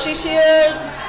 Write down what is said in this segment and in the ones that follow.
sheer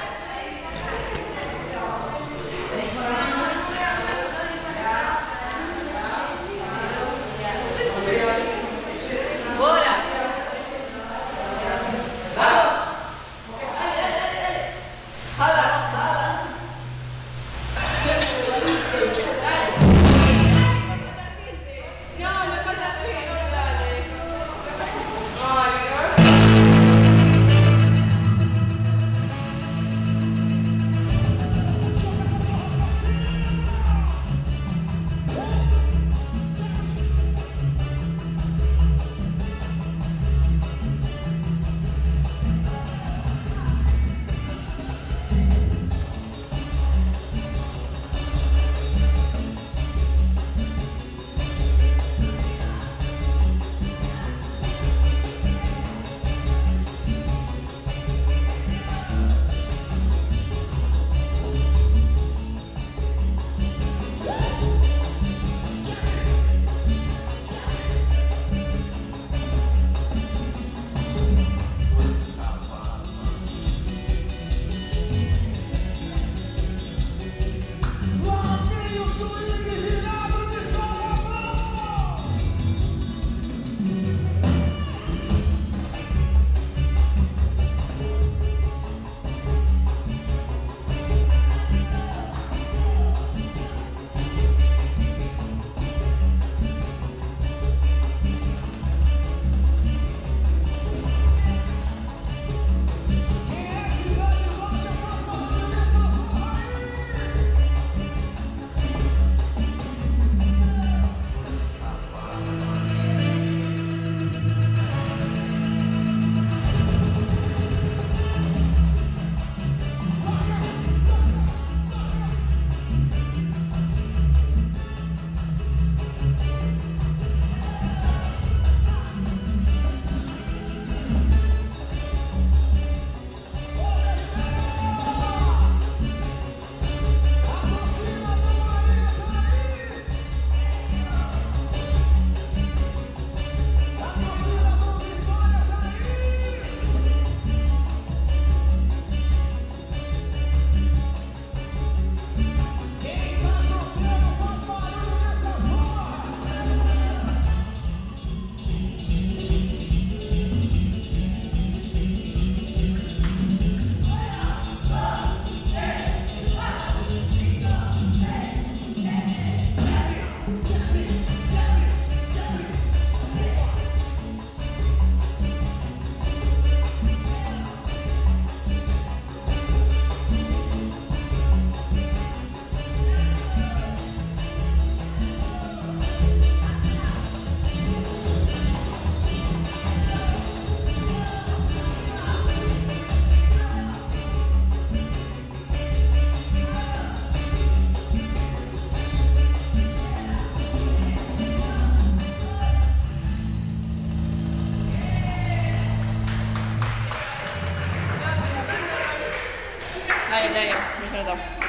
哎，加油，没事的。